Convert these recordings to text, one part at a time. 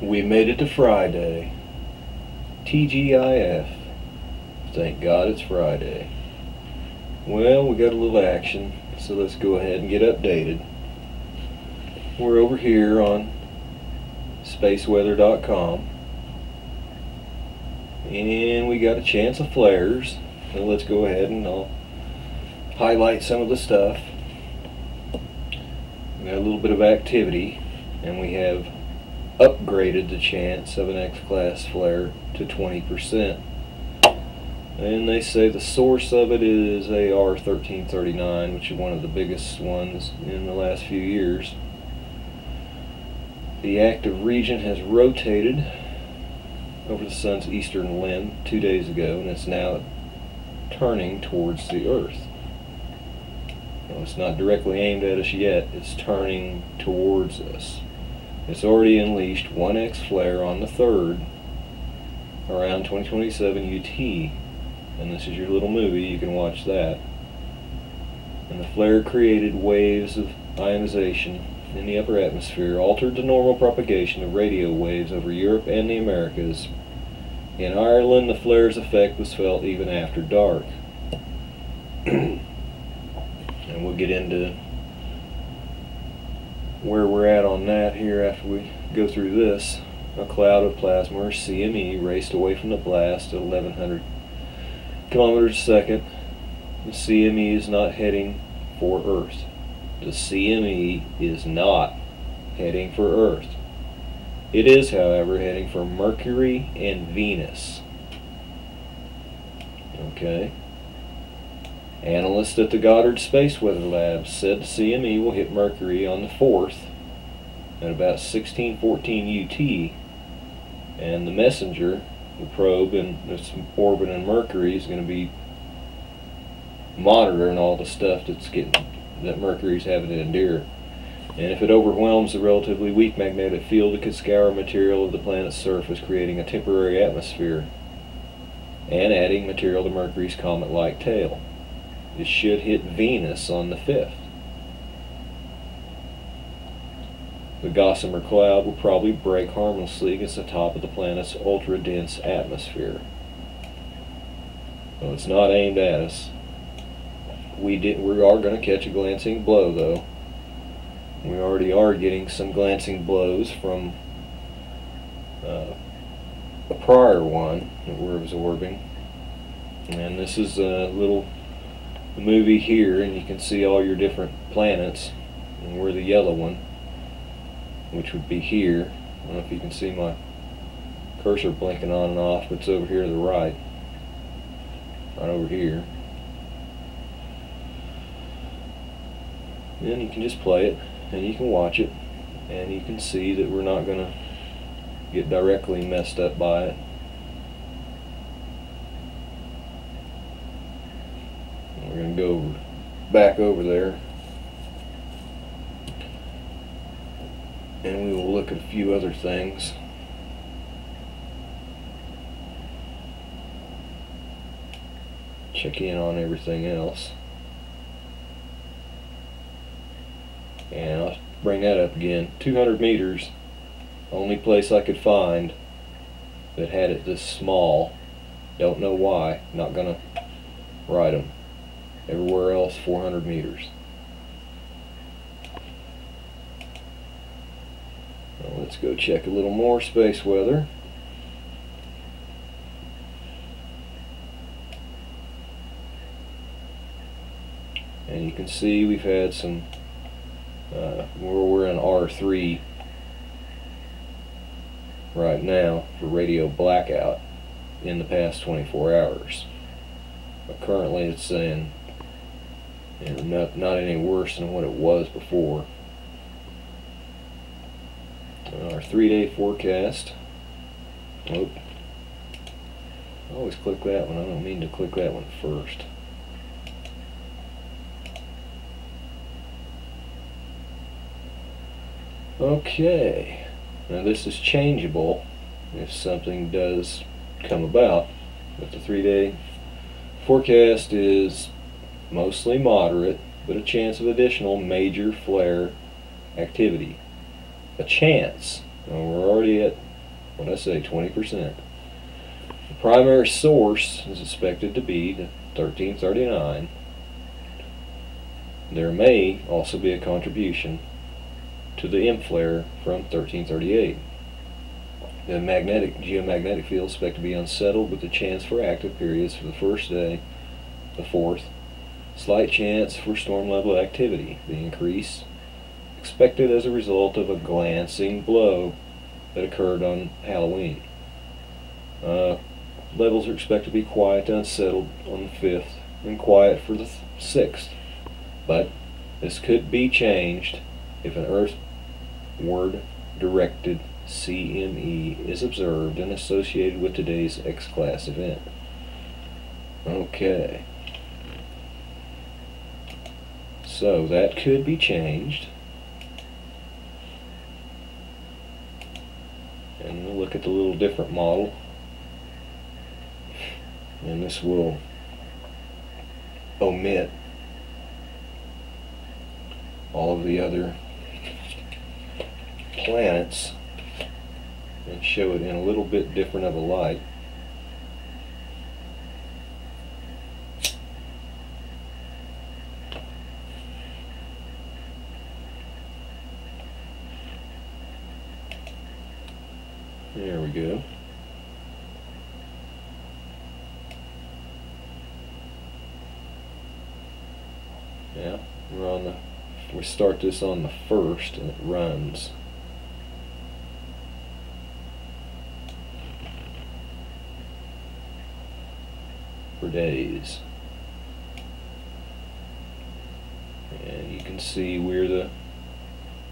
We made it to Friday. TGIF. Thank God it's Friday. Well, we got a little action, so let's go ahead and get updated. We're over here on spaceweather.com. And we got a chance of flares. So let's go ahead and I'll highlight some of the stuff. We got a little bit of activity and we have upgraded the chance of an X-class flare to 20%. And they say the source of it is AR 1339, which is one of the biggest ones in the last few years. The active region has rotated over the sun's eastern limb two days ago, and it's now turning towards the Earth. It's not directly aimed at us yet, it's turning towards us. It's already unleashed one X flare on the 3rd around 2027 UT. And this is your little movie, you can watch that. And the flare created waves of ionization in the upper atmosphere, altered the normal propagation of radio waves over Europe and the Americas. In Ireland, the flare's effect was felt even after dark. and we'll get into where we're at on that here after we go through this. A cloud of plasma, or CME, raced away from the blast at 1100 kilometers a second. The CME is not heading for Earth. The CME is not heading for Earth. It is, however, heading for Mercury and Venus. Okay. Analysts at the Goddard Space Weather Lab said the CME will hit Mercury on the 4th at about 1614 UT, and the Messenger, the probe and this orbit in Mercury, is going to be monitoring all the stuff that's getting that Mercury's having to endure. And if it overwhelms the relatively weak magnetic field, it could scour material of the planet's surface, creating a temporary atmosphere and adding material to Mercury's comet-like tail. It should hit Venus on the 5th. The Gossamer Cloud will probably break harmlessly against the top of the planet's ultra-dense atmosphere. Well, it's not aimed at us. We did. We are going to catch a glancing blow, though. We already are getting some glancing blows from uh, a prior one that we're absorbing. And this is a little movie here, and you can see all your different planets. And we're the yellow one, which would be here. I don't know if you can see my cursor blinking on and off, but it's over here to the right. Right over here. And you can just play it, and you can watch it, and you can see that we're not going to get directly messed up by it. To go back over there. And we will look at a few other things. Check in on everything else. And I'll bring that up again. 200 meters, only place I could find that had it this small. Don't know why. Not gonna write them. Everywhere else, 400 meters. Now let's go check a little more space weather. And you can see we've had some, uh, we're in R3 right now for radio blackout in the past 24 hours. But currently it's saying know, not, not any worse than what it was before. Our three-day forecast. Oh, I always click that one. I don't mean to click that one first. Okay. Now this is changeable if something does come about. But the three-day forecast is mostly moderate, but a chance of additional major flare activity. A chance. Well, we're already at, what I say, 20%. The primary source is expected to be the 1339. There may also be a contribution to the M flare from 1338. The magnetic geomagnetic field is expected to be unsettled with the chance for active periods for the first day, the fourth. Slight chance for storm level activity. The increase expected as a result of a glancing blow that occurred on Halloween. Uh, levels are expected to be quiet to unsettled on the 5th and quiet for the 6th. But this could be changed if an earthward directed CME is observed and associated with today's X-class event. Okay. So that could be changed. And we'll look at the little different model. And this will omit all of the other planets and show it in a little bit different of a light. There we go. Yeah, we're on the, we start this on the first and it runs. For days. And you can see where the,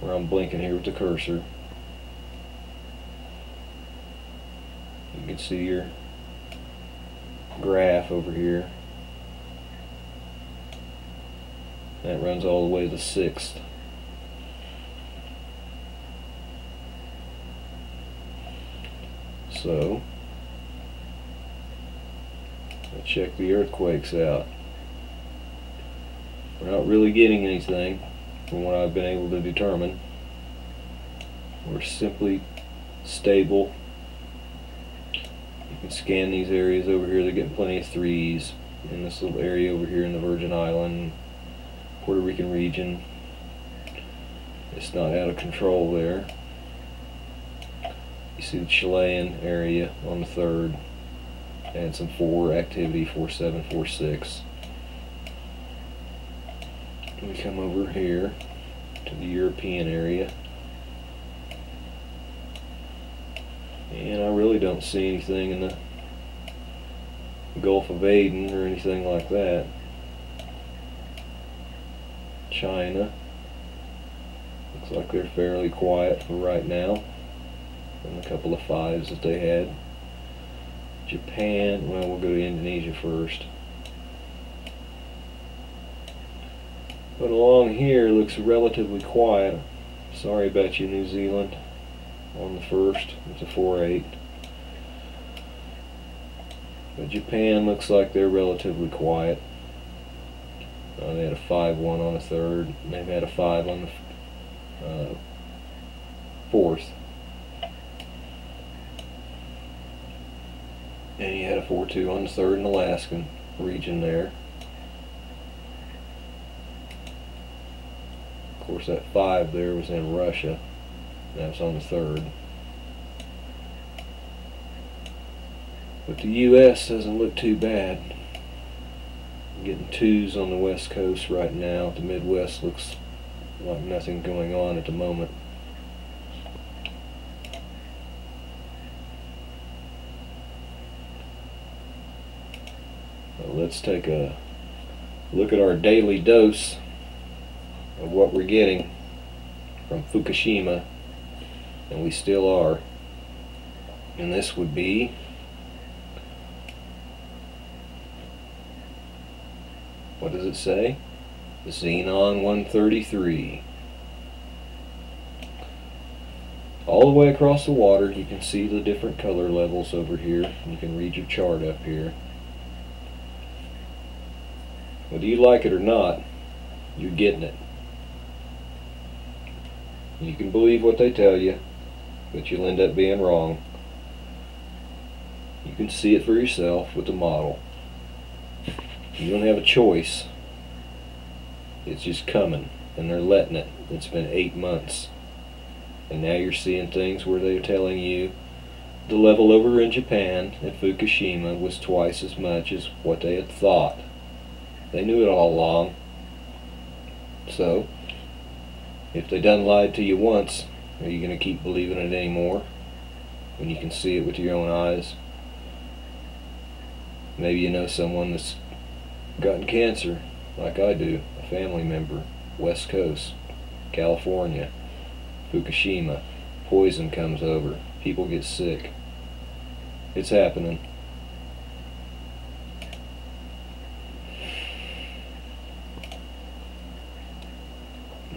where I'm blinking here with the cursor. You can see your graph over here. That runs all the way to the 6th. So, let's check the earthquakes out. We're not really getting anything from what I've been able to determine. We're simply stable. You can scan these areas over here, they're getting plenty of threes. In this little area over here in the Virgin Island, Puerto Rican region. It's not out of control there. You see the Chilean area on the third. And some four activity, four seven, four six. We come over here to the European area. And I really don't see anything in the Gulf of Aden or anything like that. China. Looks like they're fairly quiet for right now. And a couple of fives that they had. Japan, well, we'll go to Indonesia first. But along here it looks relatively quiet. Sorry about you, New Zealand. On the first, it's a 4-8. But Japan looks like they're relatively quiet. Uh, they had a 5-1 on the third. They've had a 5 on the uh, fourth. And you had a 4-2 on the third in Alaskan region there. Of course, that 5 there was in Russia. That was on the third. But the U.S. doesn't look too bad. Getting twos on the west coast right now. The Midwest looks like nothing going on at the moment. Let's take a look at our daily dose of what we're getting from Fukushima, and we still are. And this would be what does it say? The Xenon 133. All the way across the water, you can see the different color levels over here. You can read your chart up here. Whether you like it or not, you're getting it. You can believe what they tell you, but you'll end up being wrong. You can see it for yourself with the model. You don't have a choice. It's just coming, and they're letting it. It's been eight months. And now you're seeing things where they're telling you the level over in Japan at Fukushima was twice as much as what they had thought. They knew it all along. So, if they done lied to you once, are you going to keep believing it anymore? When you can see it with your own eyes? Maybe you know someone that's gotten cancer, like I do, a family member, West Coast, California, Fukushima, poison comes over, people get sick. It's happening.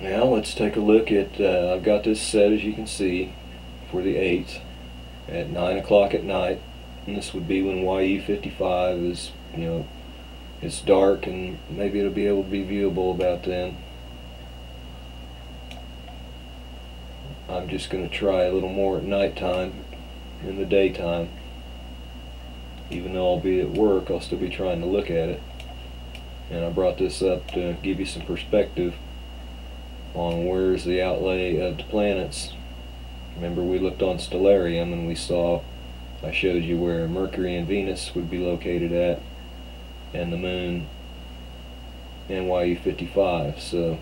Now let's take a look at, uh, I've got this set as you can see for the 8th at 9 o'clock at night and this would be when YU55 is, you know, it's dark and maybe it'll be able to be viewable about then. I'm just going to try a little more at nighttime in the daytime. Even though I'll be at work, I'll still be trying to look at it. And I brought this up to give you some perspective on where's the outlay of the planets. Remember we looked on Stellarium and we saw, I showed you where Mercury and Venus would be located at, and the Moon, NYU 55. So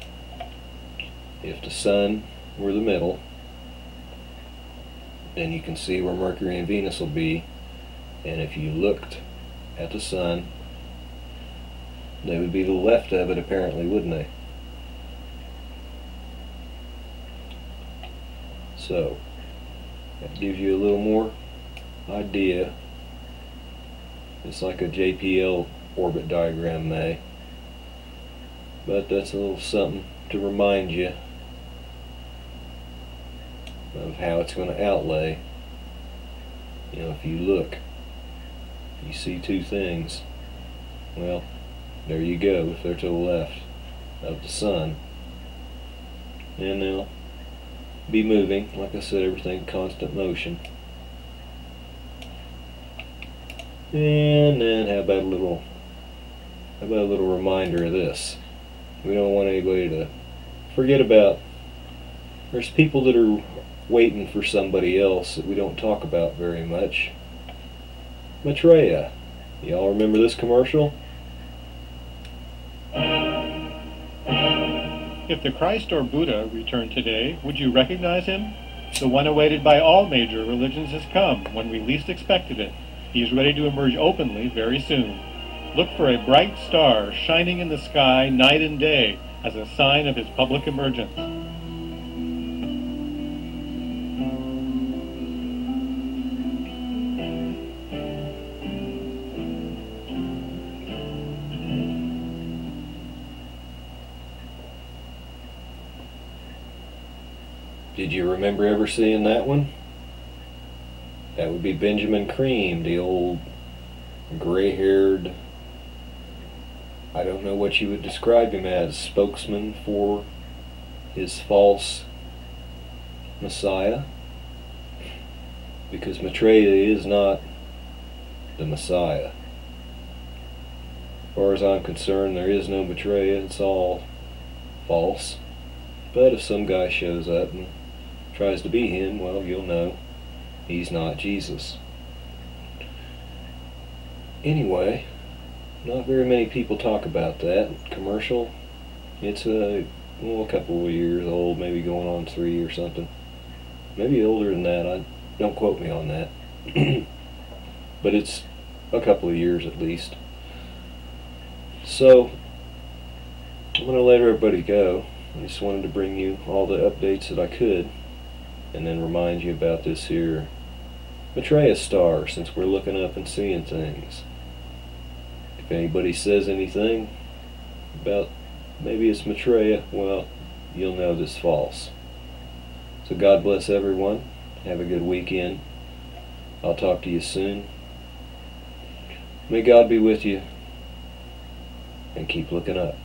if the Sun were the middle, then you can see where Mercury and Venus will be. And if you looked at the Sun, they would be to the left of it apparently, wouldn't they? So, that gives you a little more idea. It's like a JPL orbit diagram may. But that's a little something to remind you of how it's going to outlay. You know, if you look, you see two things. Well, there you go, if they're to the left of the sun. And they'll be moving. Like I said, everything constant motion. And then how about a little how about a little reminder of this? We don't want anybody to forget about there's people that are waiting for somebody else that we don't talk about very much. Maitreya. Y'all remember this commercial? If the Christ or Buddha returned today, would you recognize him? The one awaited by all major religions has come when we least expected it. He is ready to emerge openly very soon. Look for a bright star shining in the sky night and day as a sign of his public emergence. Did you remember ever seeing that one? That would be Benjamin Creme, the old gray-haired, I don't know what you would describe him as, spokesman for his false Messiah. Because Maitreya is not the Messiah. As far as I'm concerned, there is no Maitreya, it's all false. But if some guy shows up and tries to be him, well, you'll know he's not Jesus. Anyway, not very many people talk about that commercial. It's a well, a couple of years old, maybe going on three or something. Maybe older than that. I don't quote me on that. but it's a couple of years at least. So I'm gonna let everybody go. I just wanted to bring you all the updates that I could and then remind you about this here Maitreya star since we're looking up and seeing things. If anybody says anything about maybe it's Maitreya, well, you'll know this false. So God bless everyone. Have a good weekend. I'll talk to you soon. May God be with you and keep looking up.